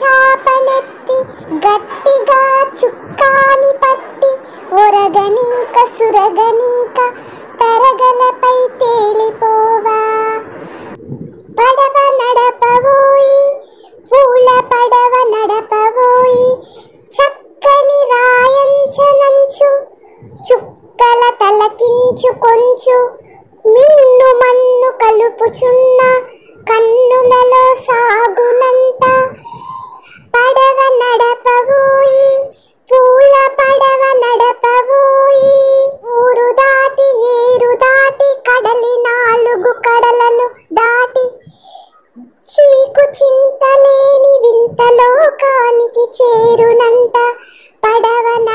చాపలెత్తి గట్టిగా చుక్కాని పట్టి ఒరగనీక సురగనీక తరగలపై తేలిపోవా. పడవ నడపవోయి పూల పడవ నడపవోయి చక్కని రాయంచనంచు చుక్కల తలకించు కొంచు మిన్ను మన్ను కడలను దాటి చీకు చింతలేని వింత లోకానికి చేరునంట పడవన